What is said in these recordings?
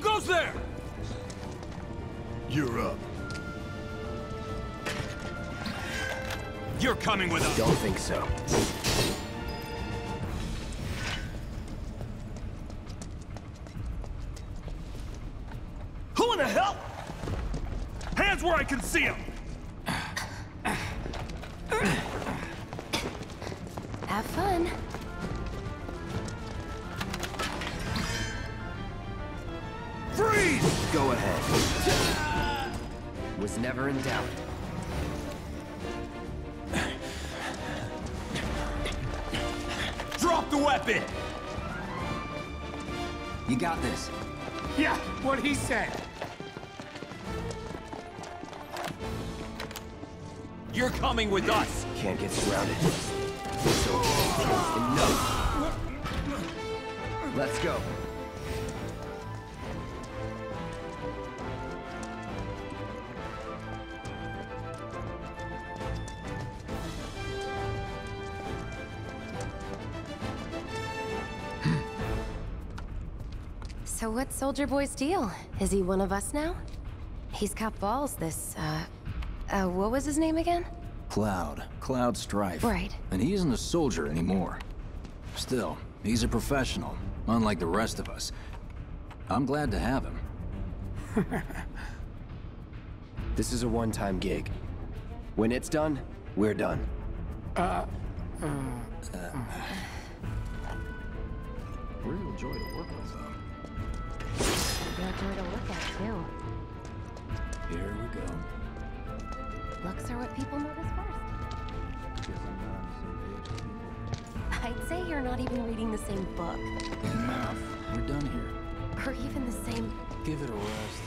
Who goes there? You're up. You're coming with us. Don't think so. Who in the hell? Hands where I can see them. Coming with us. Can't get surrounded. So, enough. Let's go. So what's Soldier Boy's deal? Is he one of us now? He's got balls, this, uh... Uh, what was his name again? Cloud. Cloud Strife. Right. And he isn't a soldier anymore. Still, he's a professional, unlike the rest of us. I'm glad to have him. This is a one-time gig. When it's done, we're done. Uh, uh, uh. Real joy to work with them. Real joy to look at, too. Here we go. Looks are what people notice first. Guess I'm not on the same page as people. I'd say you're not even reading the same book. Enough. We're done here. Or even the same... Give it a rest.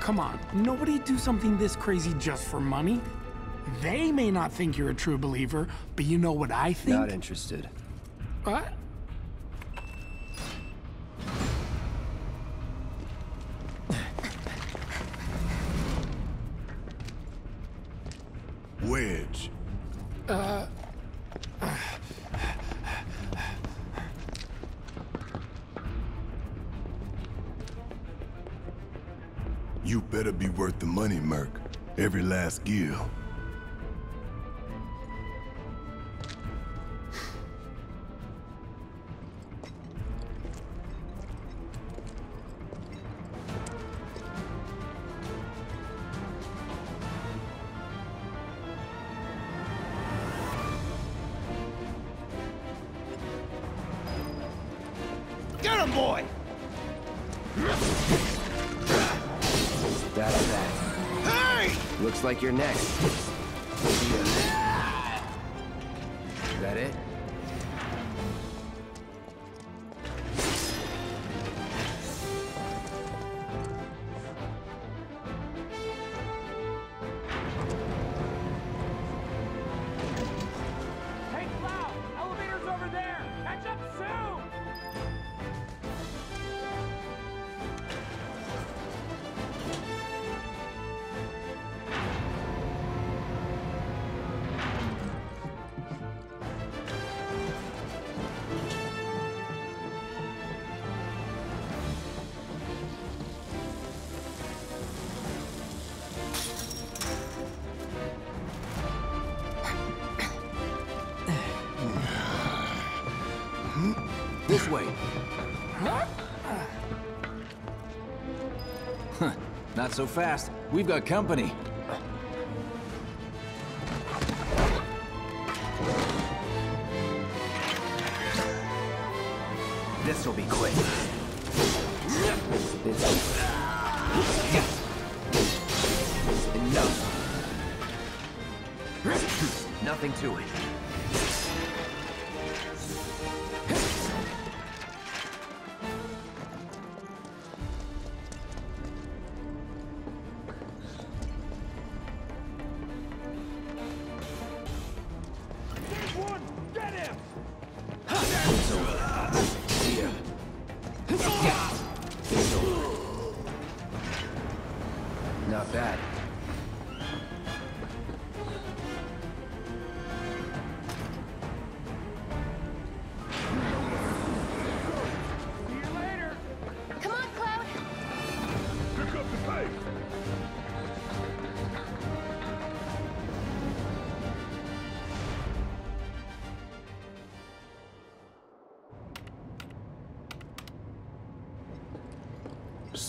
Come on, nobody do something this crazy just for money. They may not think you're a true believer, but you know what I think? Not interested. What? Last. Get him, boy! Looks like you're next. This way. Huh. Not so fast. We've got company. This'll be quick.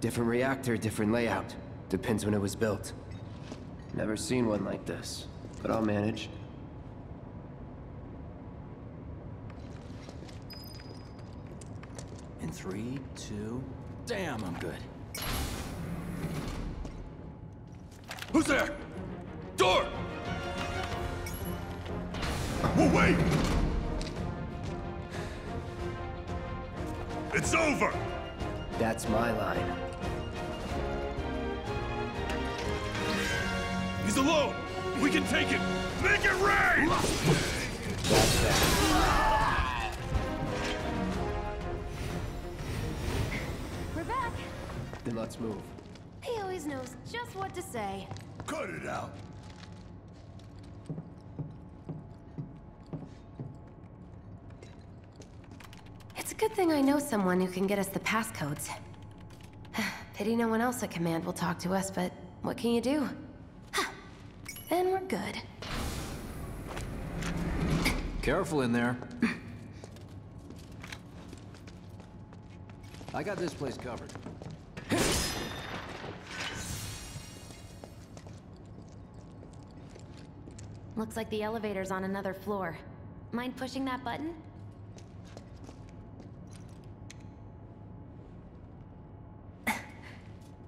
Different reactor, different layout. Depends when it was built. Never seen one like this, but I'll manage. In three, two... Damn, I'm good. Who's there? Door! Whoa, wait! It's over! That's my line. Alone! We can take it! Make it rain! We're back. Then let's move. He always knows just what to say. Cut it out. It's a good thing I know someone who can get us the passcodes. Pity no one else at command will talk to us, but what can you do? Good. Careful in there. I got this place covered. Looks like the elevator's on another floor. Mind pushing that button?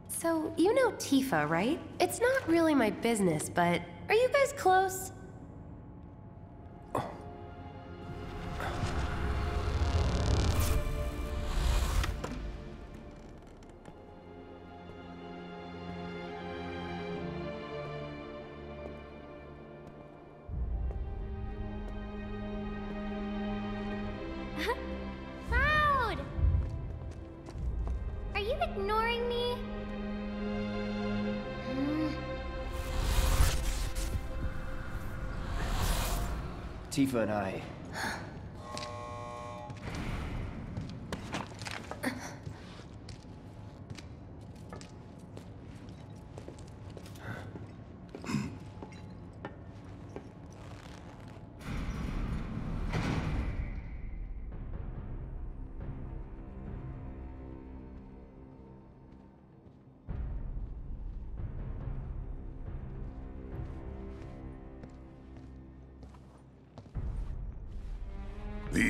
So, you know Tifa, right? It's not really my business, but are you guys close? Tifa and I.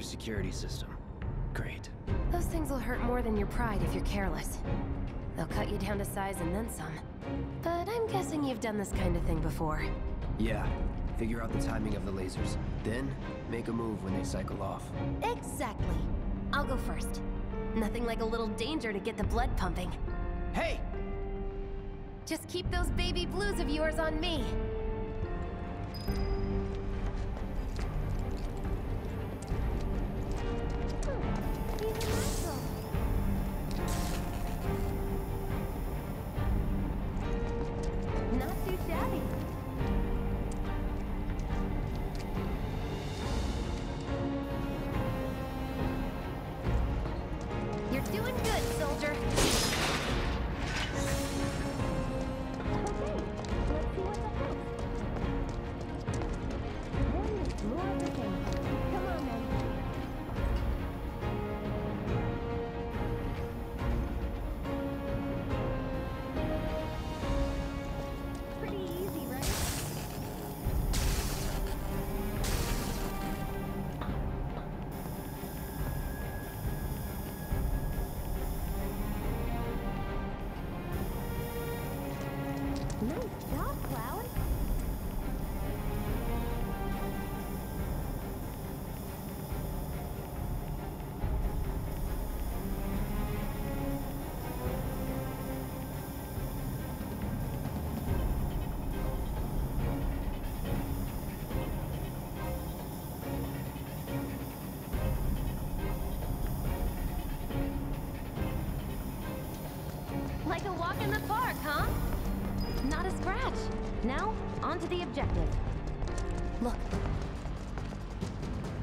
Security system. Great. Those things will hurt more than your pride if you're careless. They'll cut you down to size and then some. But I'm guessing you've done this kind of thing before. Yeah. Figure out the timing of the lasers. Then, make a move when they cycle off. Exactly. I'll go first. Nothing like a little danger to get the blood pumping. Hey! Just keep those baby blues of yours on me. Now, on to the objective. Look.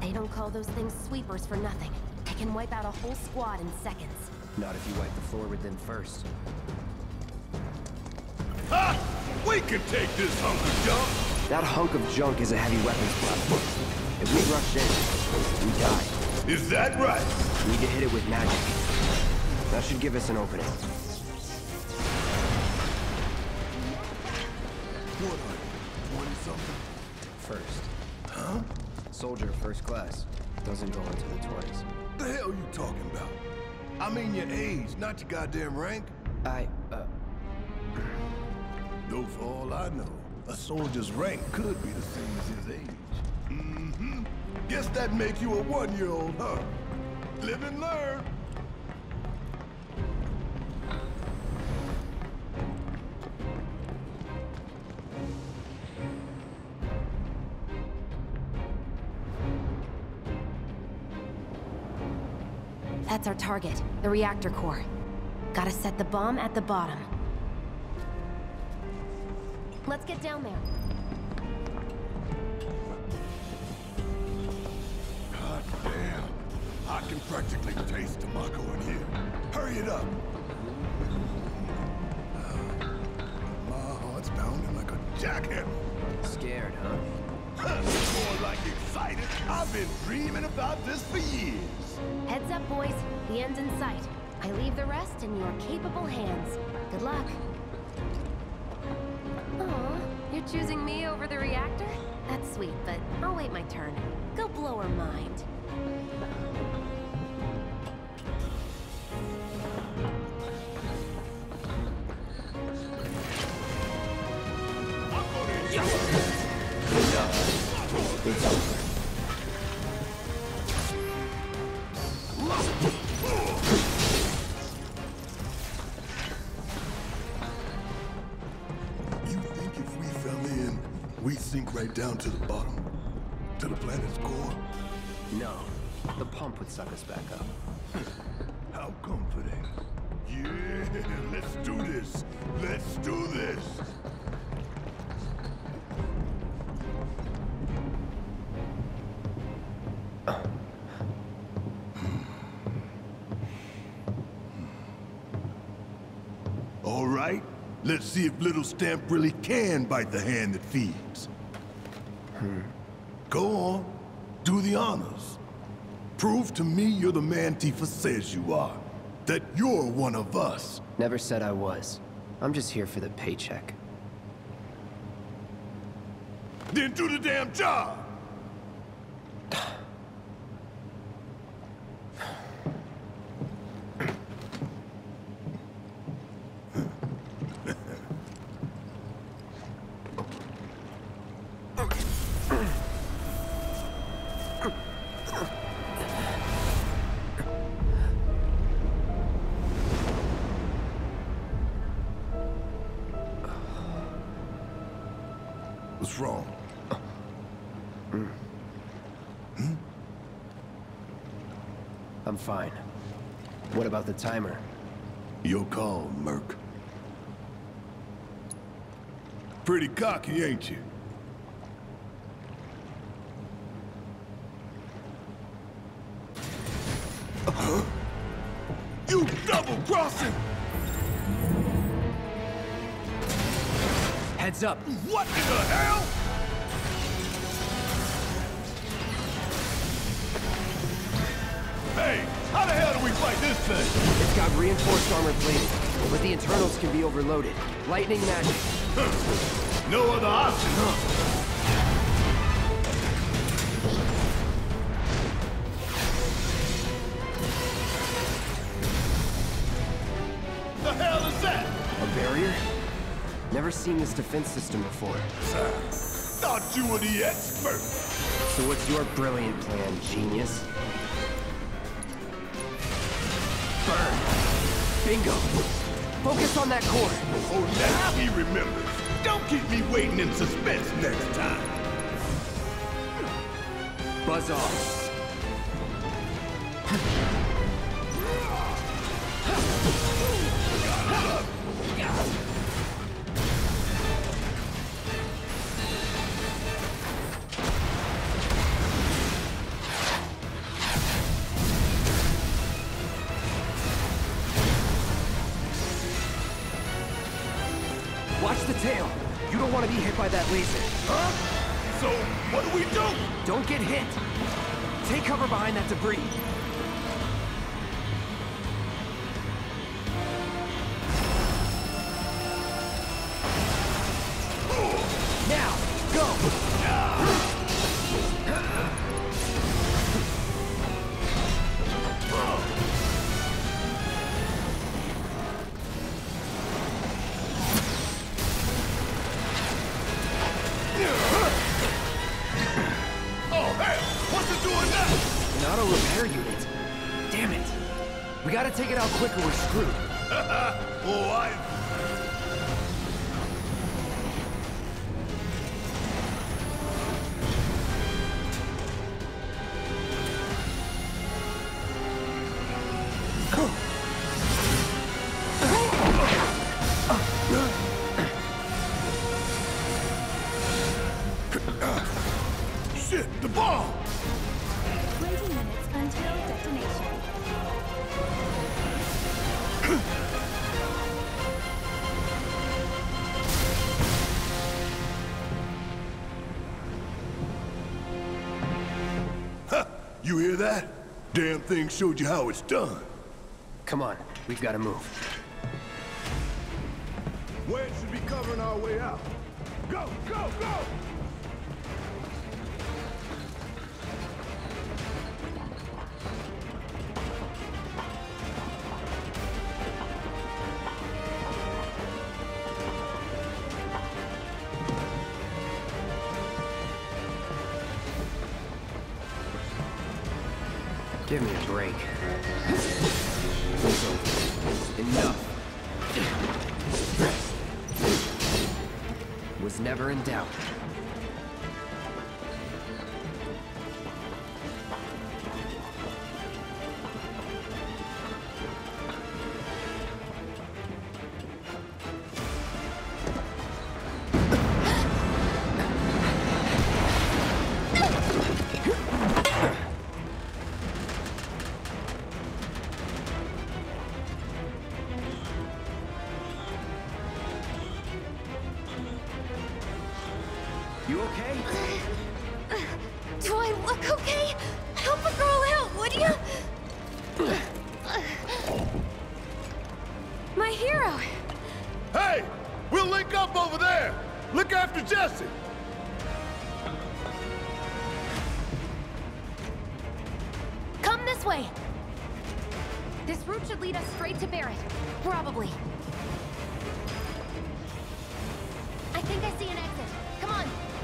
They don't call those things sweepers for nothing. They can wipe out a whole squad in seconds. Not if you wipe the floor with them first. Ha! We can take this hunk of junk. That hunk of junk is a heavy weapons platform. If we rush in, we die. Is that right? We need to hit it with magic. That should give us an opening. Soldier first class. Doesn't go into the 20s. The hell you talking about? I mean your age, not your goddamn rank. I, uh, Though for all I know, a soldier's rank could be the same as his age. Mm-hmm. Guess that makes you a one-year-old, huh? Live and learn. That's our target, the reactor core. Gotta set the bomb at the bottom. Let's get down there. God damn. I can practically taste tobacco in here. Hurry it up. My heart's pounding like a jackhammer. scared, huh? More like excited. I've been dreaming about this for years. Heads up, boys. The end's in sight. I leave the rest in your capable hands. Good luck. Aw, you're choosing me over the reactor? That's sweet, but I'll wait my turn. Go blow her mind. Down to the bottom? To the planet's core? No. The pump would suck us back up. How comforting. Yeah, let's do this. Let's do this. All right, let's see if Little Stamp really can bite the hand that feeds. Go on, do the honors. Prove to me you're the man Tifa says you are. That you're one of us. Never said I was. I'm just here for the paycheck. Then do the damn job! fine. What about the timer? Your call, Merc. Pretty cocky, ain't you? Huh? You double-crossing! Heads up! What in the hell? Hey, how the hell do we fight this thing? It's got reinforced armor plating, but the internals can be overloaded. Lightning magic. No other option, huh? The hell is that? A barrier? Never seen this defense system before. Thought you were the expert. So what's your brilliant plan, genius? Bingo! Focus on that core! Oh, now he remembers. Don't keep me waiting in suspense next time. Buzz off. Don't want to be hit by that laser. Huh? So, what do we do? Don't get hit! Take cover behind that debris. You hear that? Damn thing showed you how it's done. Come on, we've gotta move. Give me a break. Enough. Was never in doubt. Jessie! Come this way. This route should lead us straight to Barret. Probably. I think I see an exit. Come on.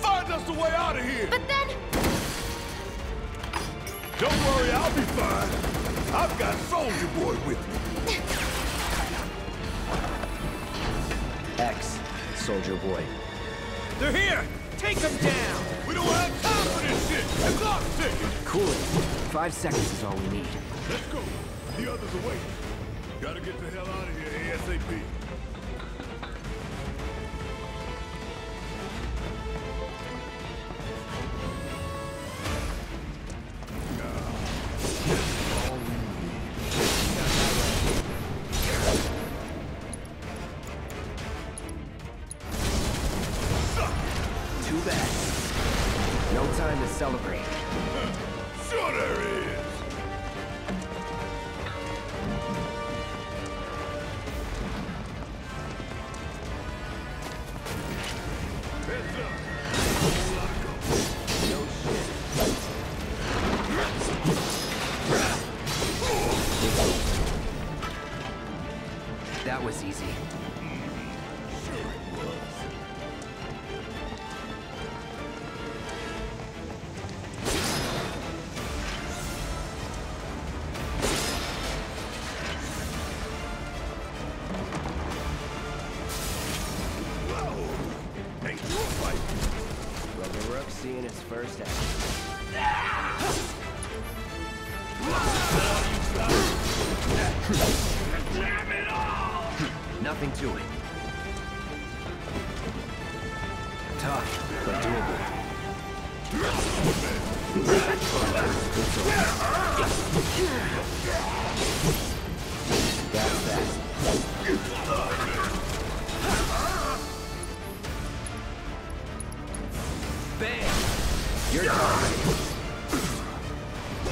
Find us a way out of here! But then... Don't worry, I'll be fine. I've got Soldier Boy with me. X, Soldier Boy. They're here! Take them down! We don't have time for this shit! The clock's ticking! Cool it. Five seconds is all we need. Let's go. The others are waiting. Gotta get the hell out of here ASAP.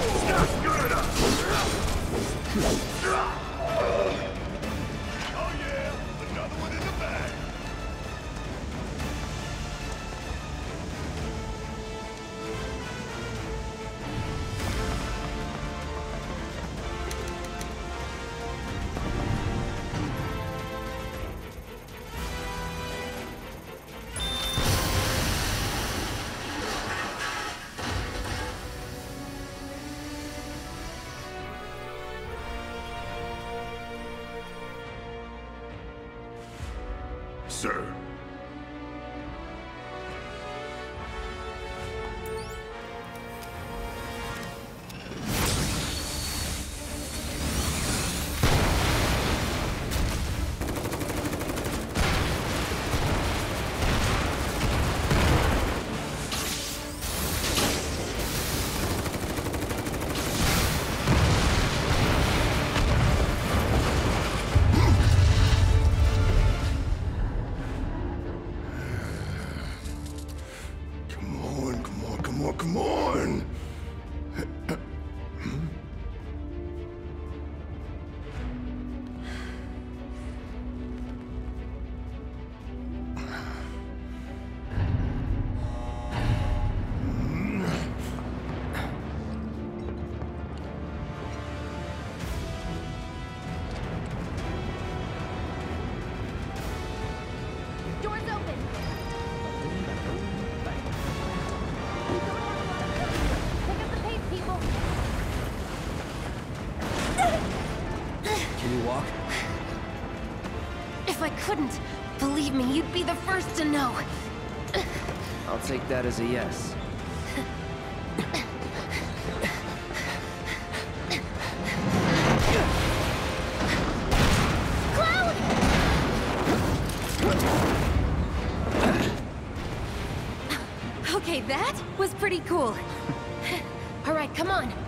Oh first to know. I'll take that as a yes. Okay, that was pretty cool. All right, come on.